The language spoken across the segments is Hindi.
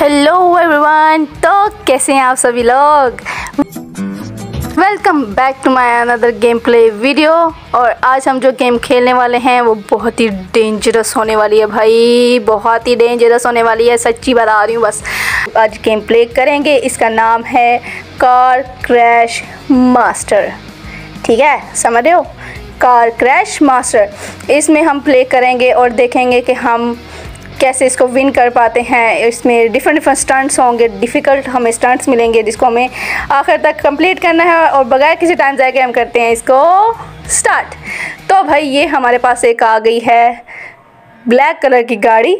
हेलो एवरीवन तो कैसे हैं आप सभी लोग? Welcome back to my another gameplay video और आज हम जो गेम खेलने वाले हैं, वो बहुत ही डेंजरस होने वाली है भाई। बहुत ही डेंजरस होने वाली है, सच्ची बता रही हूँ बस। आज गेम प्ले करेंगे। इसका नाम है कार क्रैश मास्टर ठीक है? समझ रहे हो? कार क्रैश मास्टर इसमें हम प्ले करेंगे और देखेंगे कि हम कैसे इसको विन कर पाते हैं, इसमें डिफरेंट डिफरेंट स्टंट्स होंगे डिफ़िकल्ट हमें स्टंट्स मिलेंगे जिसको हमें आखिर तक कंप्लीट करना है और बगैर किसी टाइम जाए के हम करते हैं इसको स्टार्ट तो भाई ये हमारे पास एक आ गई है ब्लैक कलर की गाड़ी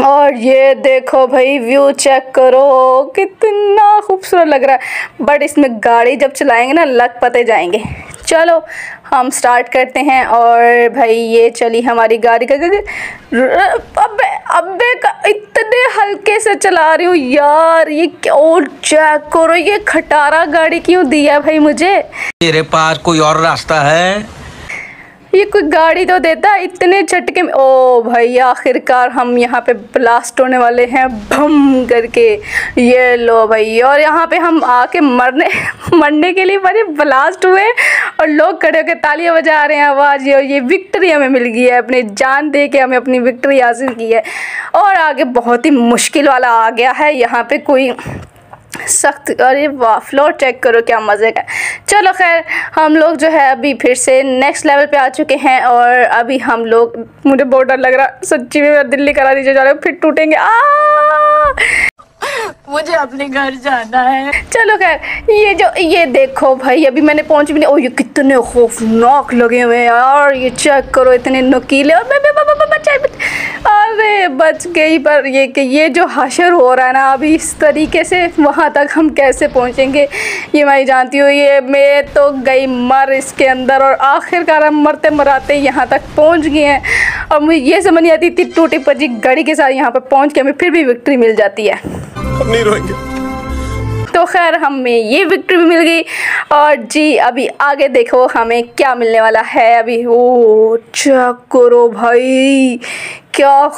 और ये देखो भाई व्यू चेक करो, कितना खूबसूरत लग रहा है। बट इसमें गाड़ी जब चलाएँगे ना, लग पते जाएँगे। चलो हम स्टार्ट करते हैं और भाई ये चली हमारी गाड़ी। का अबे अबे इतने हल्के से चला रही हूँ यार, ये और चेक करो ये खटारा गाड़ी क्यों दिया भाई मुझे? मेरे पास कोई और रास्ता है? ये कोई गाड़ी तो देता इतने झटके में। ओ भाई आखिरकार हम यहाँ पे ब्लास्ट होने वाले हैं, भम करके। ये लो भाई और यहाँ पे हम आके मरने मरने के लिए बड़े ब्लास्ट हुए और लोग खड़े होकर तालियाँ बजा रहे हैं आवाज़ ये, और ये विक्ट्री हमें मिल गई है, अपनी जान दे के हमें अपनी विक्ट्री हासिल की है। और आगे बहुत ही मुश्किल वाला आ गया है, यहाँ पे कोई सख्त, अरे वाह फ्लोर चेक करो, क्या मज़े का। चलो खैर, हम लोग जो है अभी फिर से नेक्स्ट लेवल पे आ चुके हैं और अभी हम लोग, मुझे बहुत डर लग रहा, सच्ची में दिल्ली करा दीजिए जा रहे फिर टूटेंगे। आ मुझे अपने घर जाना है। चलो खैर, ये जो, ये देखो भाई, अभी मैंने पहुँच भी नहीं। ओ ये कितने खौफनाक लगे हुए हैं यार। ये चेक करो इतने नकीले। और बच्चा अरे, बच गई पर ये कि ये जो हशर हो रहा है ना, अभी इस तरीके से वहाँ तक हम कैसे पहुँचेंगे, ये मैं जानती हूँ। ये मैं तो गई मर इसके अंदर और आखिरकार हम मरते मराते यहाँ तक पहुँच गए हैं। और मुझे ये समझ नहीं आती, इतनी टूटी पची गाड़ी के साथ यहाँ पर पहुँच के हमें फिर भी विक्ट्री मिल जाती है। नहीं रोएँगे। तो खैर, हमें ये विक्ट्री भी मिल गई। और जी, अभी आगे देखो, हमें क्या मिलने वाला है अभी। ओ चेक करो भाई, क्या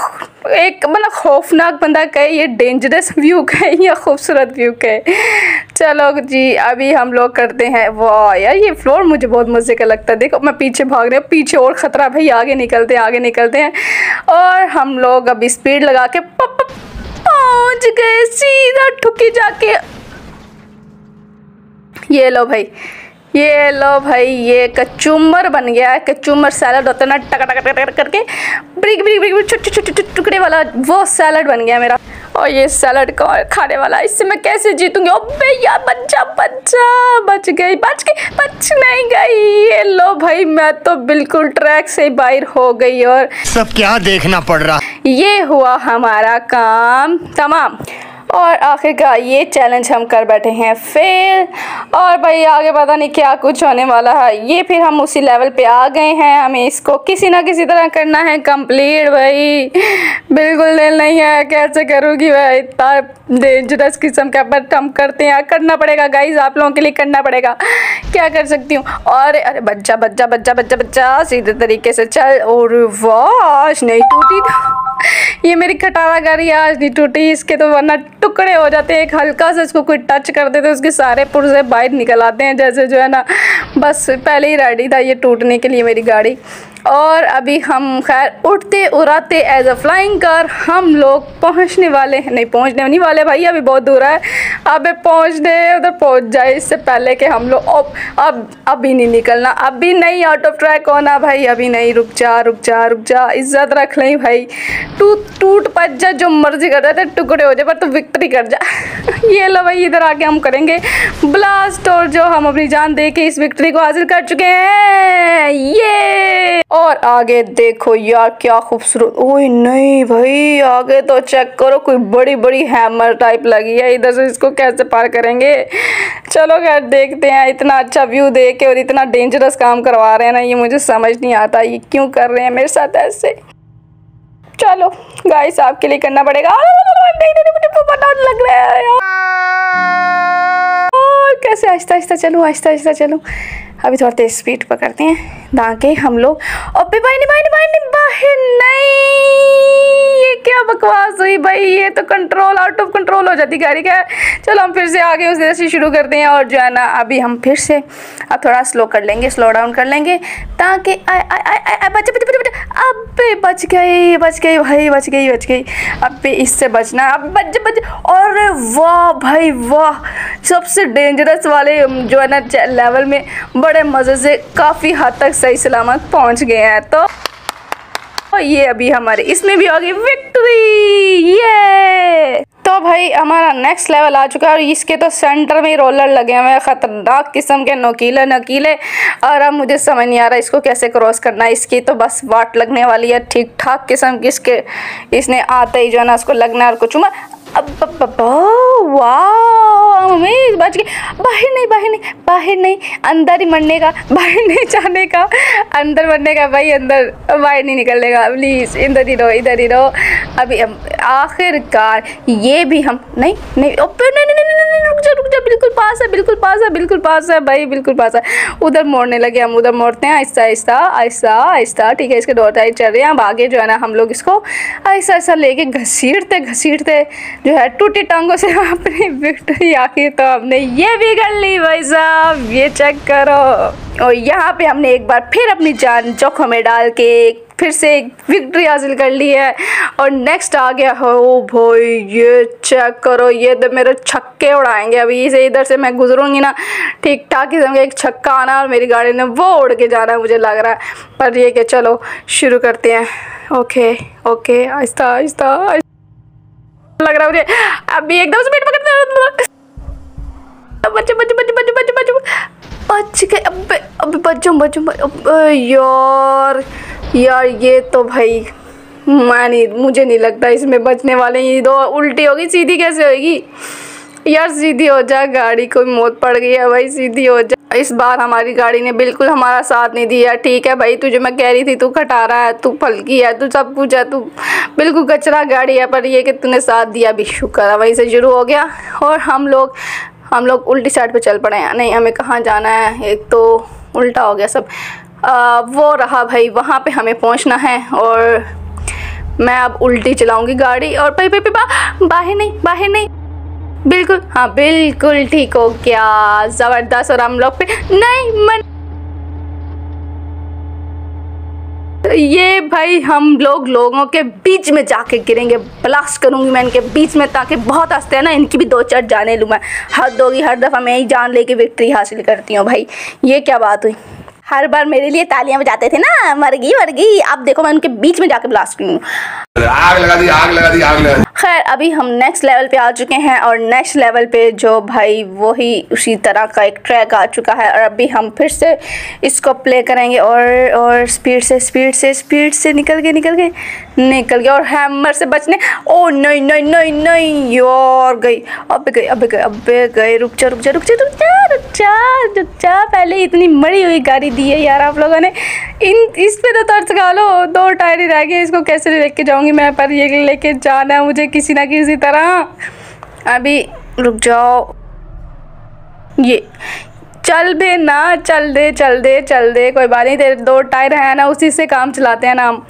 एक मतलब खौफनाक बंदा कहे ये डेंजरस व्यू कहे या खूबसूरत व्यू कहे चलो जी, अभी हम लोग करते हैं वाह यार, ये फ्लोर मुझे बहुत मज़े का लगता है। देखो, मैं पीछे भाग रही हूँ, पीछे और ख़तरा भाई। आगे निकलते हैं, आगे निकलते हैं। और हम लोग अभी स्पीड लगा के पहुँच गए सीधा ठुकी जाके। ये लो भाई, ये लो भाई, ये कचूमर बन गया है कचूमर सैलड होता है ना टक टक टक करके। ब्रिक ब्रिक ब्रिक छोटे छोटे छोटे टुकड़े वाला वो सैलड बन गया मेरा। और ये सैलड खाने वाला, इससे मैं कैसे जीतूँगी? अबे यार बच्चा बच्चा, बच गई बच गई, बच नहीं गई। ये लो भाई, मैं तो बिल्कुल ट्रैक से बाहर हो गई और सब क्या देखना पड़ रहा ये हुआ हमारा काम तमाम। और आखिरकार ये चैलेंज हम कर बैठे हैं फेल और भाई, आगे पता नहीं क्या कुछ होने वाला है। ये फिर हम उसी लेवल पे आ गए हैं। हमें इसको किसी ना किसी तरह करना है कंप्लीट भाई। बिल्कुल दिल नहीं है। कैसे करूँगी भाई? इतना डेंजरस किस्म का बट हम करते हैं। करना पड़ेगा गाइज़ आप लोगों के लिए करना पड़ेगा। क्या कर सकती हूँ? और अरे, बच्चा बच्चा बच्चा बच्चा बच्चा, सीधे तरीके से चल। और वाश नहीं टूटी। ये मेरी खटारा गाड़ी आज नहीं टूटी, इसके तो वरना टुकड़े हो जाते हैं एक हल्का सा इसको कोई टच कर देते, उसके सारे पुर्जे बाहर निकल आते हैं, जैसे जो है ना, बस पहले ही रेडी था ये टूटने के लिए मेरी गाड़ी। और अभी हम खैर उठते उड़ाते एज अ फ्लाइंग कार हम लोग पहुँचने वाले हैं, नहीं पहुँचने नहीं वाले भाई, अभी बहुत दूर है अब पहुँच दे, उधर पहुँच जाए इससे पहले कि हम लोग अब अब अभी नहीं निकलना। अभी नहीं आउट ऑफ़ ट्रैक होना भाई। अभी नहीं, रुक जा रुक जा रुक जा। इज़्ज़त रख लें भाई। टूट टूट पच जा, जो मर्ज़ी कर जाते टुकड़े हो जाए, पर तू विक्ट्री कर जा। ये लो भाई, इधर आके हम करेंगे। ब्लास्ट और जो हम अपनी जान दे के इस विक्ट्री को हासिल कर चुके हैं। ये और आगे देखो यार, क्या खूबसूरत ओए नहीं भाई, आगे तो चेक करो, कोई बड़ी बड़ी हैमर टाइप लगी है। इधर से इसको कैसे पार करेंगे चलो खैर देखते हैं इतना अच्छा व्यू दे के और इतना डेंजरस काम करवा रहे हैं ना ये मुझे समझ नहीं आता ये क्यों कर रहे हैं मेरे साथ ऐसे चलो गाइस आपके लिए करना पड़ेगा लग रहा है कैसे आहिस्ता आहिस्ता चलूँ आहिस्ता आहिस्ता चलूँ अभी थोड़ा तेज स्पीड पकड़ते हैं। ताकि हम लोग भाई नहीं भाई नहीं ये क्या बकवास हुई भाई? ये तो कंट्रोल आउट ऑफ़ कंट्रोल हो जाती गाड़ी का। चलो, हम फिर से आगे उस तरह से शुरू करते हैं और जो है ना, अभी हम फिर से अब थोड़ा स्लो कर लेंगे स्लो डाउन कर लेंगे। ताकि अबे बच गई बच गई भाई, बच गई बच गई। अबे इससे बचना, अब बच बच। अरे वाह भाई, वाह। सबसे डेंजरस वाले, जो है ना लेवल में बड़े मज़े से काफ़ी हद तक सही सलामत पहुँच गए हैं। तो और ये अभी हमारे, इसमें भी गई विक्ट्री ये तो भाई, हमारा नेक्स्ट लेवल आ चुका है और इसके तो सेंटर में ही रोलर लगे हुए हैं। ख़तरनाक किस्म के नकीले नकीले। और अब मुझे समझ नहीं आ रहा इसको कैसे क्रॉस करना है। इसकी तो बस वाट लगने वाली है। ठीक ठाक किस्म की इसके, इसने आते ही जो है ना, उसको लगना है और कुछ। अब वाह उमेश गए बाहर नहीं बाहर नहीं बाहर नहीं, अंदर ही मरने का, बाहर नहीं जाने का, अंदर मरने का भाई, अंदर, बाहर नहीं निकलने का प्लीज़ इधर ही रहो, इधर ही रहो। अभी आखिरकार, ये भी हम, नहीं नहीं नहीं नहीं जा, रुक जा, बिल्कुल पास है, बिल्कुल पास है, बिल्कुल पास है भाई, बिल्कुल पास है। उधर मोड़ने लगे हम, उधर मोड़ते हैं, आहिस्ता आहिस्ता आहिस्ता आहिस्ता, ठीक है, इसके दो टाइट चल रहे हैं। अब आगे जो है ना, हम लोग इसको आहिस्ता आहिस्ता लेके घसीटते घसीटते जो है टूटी टांगों से अपनी विक्ट्री आखिर तो हमने ये भी कर ली भाई साहब, ये चेक करो। और यहाँ पे हमने एक बार फिर अपनी जान जोखों में डाल के फिर से एक विक्ट्री हासिल कर ली है। और नेक्स्ट आ गया हो। भाई, ये चेक करो, ये तो मेरे छक्के उड़ाएँगे। अभी से इधर से मैं गुजरूँगी ना, ठीक ठाक ही समझे, एक छक्का आना और मेरी गाड़ी ने वो उड़ के जाना मुझे लग रहा है। पर ये कि चलो, शुरू करते हैं। ओके ओके आहिस्ता आहिस्ता लग रहा है मुझे, अभी एकदम स्पीड पकड़ते बच्चे बच्चे बच्चे बच गए अबे अबे बच्चों अबे यार यार ये तो भाई, मैं नहीं, मुझे नहीं लगता इसमें बचने वाले ये दो उल्टी होगी, सीधी कैसे होगी? यार सीधी हो जा, गाड़ी कोई मौत पड़ गई है भाई, सीधी हो जा। इस बार हमारी गाड़ी ने बिल्कुल हमारा साथ नहीं दिया। ठीक है भाई, तुझे मैं कह रही थी, तू खटा रहा है, तू फलकी है, तू सब कुछ है, तू बिल्कुल कचरा गाड़ी है, पर ये कि तूने साथ दिया भी शुक्र है, वहीं से शुरू हो गया। और हम लोग हम लोग उल्टी साइड पे चल पड़े हैं। नहीं हमें कहाँ जाना है? एक तो उल्टा हो गया सब। आ, वो रहा भाई वहाँ पे हमें पहुँचना है और मैं अब उल्टी चलाऊँगी गाड़ी और पे पे पे बा, बाहर नहीं बाहर नहीं। बिल्कुल हाँ बिल्कुल ठीक हो गया। ज़बरदस्त और हम लोग पे नहीं मन ये भाई हम लोग लोगों के बीच में जाके गिरेंगे। ब्लास्ट करूँगी मैं इनके बीच में ताकि बहुत हँसते हैं ना, इनकी भी दो चार जाने लूँ मैं। हद होगी हर दफ़ा मैं ही जान लेके विक्ट्री हासिल करती हूँ भाई। ये क्या बात हुई? हर बार मेरे लिए तालियाँ बजाते थे ना, मर गई मर गई। अब देखो मैं उनके बीच में जाके ब्लास्ट करूँ आग लगा दी, आग लगा दी, आग लगा दी। खैर, अभी हम नेक्स्ट लेवल पे आ चुके हैं और नेक्स्ट लेवल पे जो भाई वही उसी तरह का एक ट्रैक आ चुका है और अभी हम फिर से इसको प्ले करेंगे और और स्पीड से स्पीड से स्पीड से निकल के निकल के निकल गए और हैमर से बचने। ओ नहीं नहीं नहीं नहीं यार गई। अब गई अब गई, अब गए रुक जा रुक जा रुक जा रुक जा रुक जा रुक जा। पहले इतनी मरी हुई गाड़ी दी है यार आप लोगों ने। इन, इस पे तो तर्स खा लो। दो टायर ही रह गए, इसको कैसे लेके जाऊँगी मैं, पर ये लेके जाना है मुझे किसी ना किसी तरह। अभी रुक जाओ। ये, चल बे ना, चल दे चल दे चल दे, कोई बात नहीं, तेरे दो टायर हैं ना, उसी से काम चलाते हैं ना हम।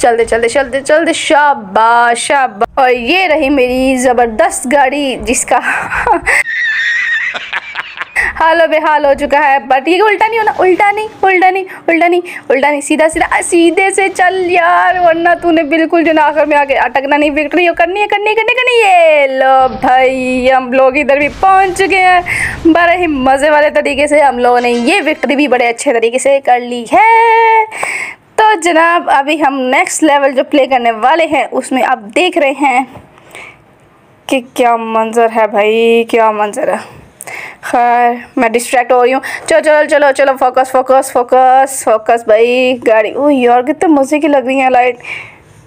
चल दे चल दे चल दे चल दे, शाबाश शाबाश। और ये रही मेरी ज़बरदस्त गाड़ी, जिसका हालो बेहाल हो चुका है। बट ये उल्टा नहीं होना, उल्टा नहीं उल्टा नहीं उल्टा नहीं उल्टा नहीं, सीधा सीधा सीधे से चल यार, वरना तूने बिल्कुल जो ना आखिर में आके अटकना नहीं विक्ट्री करनी है करनी है, करनी करनी ये लो भाई, हम लोग इधर भी पहुँच चुके हैं। बड़े ही मज़े वाले तरीके से हम लोगों ने ये विक्ट्री भी बड़े अच्छे तरीके से कर ली है। तो जनाब, अभी हम नेक्स्ट लेवल जो प्ले करने वाले हैं, उसमें आप देख रहे हैं कि क्या मंज़र है भाई, क्या मंज़र है। खैर मैं डिस्ट्रैक्ट हो रही हूँ। चलो चलो चलो चलो फोकस फोकस फोकस फोकस भाई, गाड़ी। ओ यार, कितने मज़े की लग रही है लाइट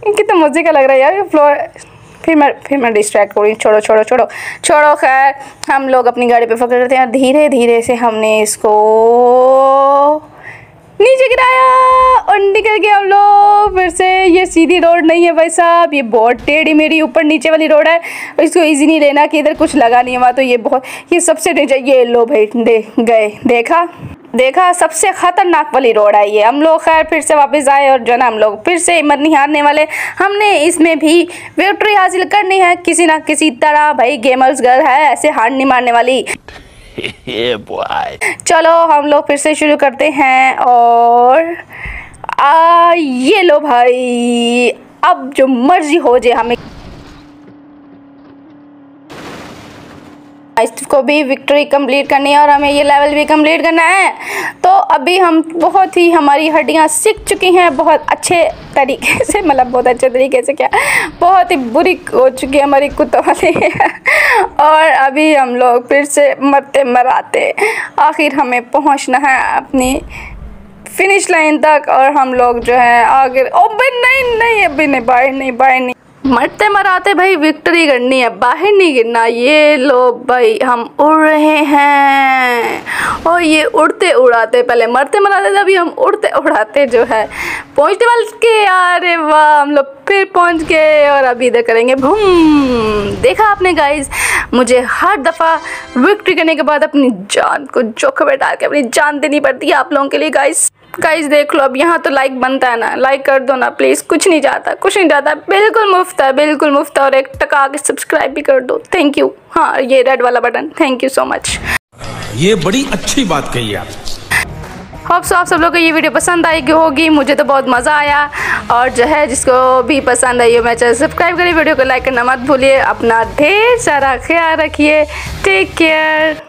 कितने मज़े का लग रहा है यार, ये फ्लोर फिर मैं फिर मैं डिस्ट्रैक्ट हो रही हूँ। छोड़ो छोड़ो छोड़ो छोड़ो, खैर। हम लोग अपनी गाड़ी पे फोकस करते हैं। धीरे धीरे से हमने इसको नीचे गिराया और निकल गए हम लोग। फिर से ये सीधी रोड नहीं है भाई साहब, ये बहुत टेढ़ी मेरी ऊपर नीचे वाली रोड है। इसको इजी नहीं लेना कि इधर कुछ लगा नहीं हुआ तो ये बहुत, ये सबसे डेंजर ये लो भाई, दे, गए, देखा? देखा? सबसे खतरनाक वाली रोड है ये। हम लोग खैर फिर से वापस आए और जो ना हम लोग फिर से हिम्मत नहीं हारने वाले। हमने इसमें भी विक्ट्री हासिल करनी है। किसी ना किसी तरह भाई गेमर्स गर्ल है, ऐसे हार नहीं मारने वाली। चलो हम लोग फिर से शुरू करते हैं और आ, ये लो भाई। अब जो मर्ज़ी हो जाए हमें। इसको भी विक्ट्री कंप्लीट करनी है और हमें ये लेवल भी कंप्लीट करना है। तो अभी हम बहुत ही हमारी हड्डियाँ सीख चुकी हैं, बहुत अच्छे तरीके से मतलब बहुत अच्छे तरीके से क्या, बहुत ही बुरी हो चुकी है हमारी कुत्तों वाली। और अभी हम लोग फिर से मरते मराते आखिर हमें पहुँचना है अपनी फिनिश लाइन तक और हम लोग जो है आगे, ओ नहीं नहीं, अभी नहीं, बाहर नहीं बाहर नहीं। मरते मराते भाई विक्ट्री करनी है, बाहर नहीं गिरना। ये लो भाई, हम उड़ रहे हैं। और ये उड़ते उड़ाते, पहले मरते मराते अभी हम उड़ते उड़ाते जो है। पहुँचने वाले के, अरे वाह, हम लोग फिर पहुँच गए और अभी इधर करेंगे भूम। देखा आपने गाइस मुझे हर दफ़ा विक्ट्री करने के बाद अपनी जान को जोखिम में डाल के अपनी जान देनी पड़ती है आप लोगों के लिए गाइस गाइस देख लो अब यहाँ तो लाइक बनता है ना। लाइक कर दो ना प्लीज़ कुछ नहीं जाता कुछ नहीं जाता बिल्कुल मुफ़्त है बिल्कुल मुफ़्त है और एक टका आगे सब्सक्राइब भी कर दो। थैंक यू हाँ ये रेड वाला button thank you so much ये बड़ी अच्छी बात कही आप। होप सो आप सब लोग को ये वीडियो पसंद आएगी होगी। मुझे तो बहुत मज़ा आया। और जो है जिसको भी पसंद आई हो मैं चैनल सब्सक्राइब करिए वीडियो को लाइक करना मत भूलिए। अपना ढेर सारा ख्याल रखिए। Take care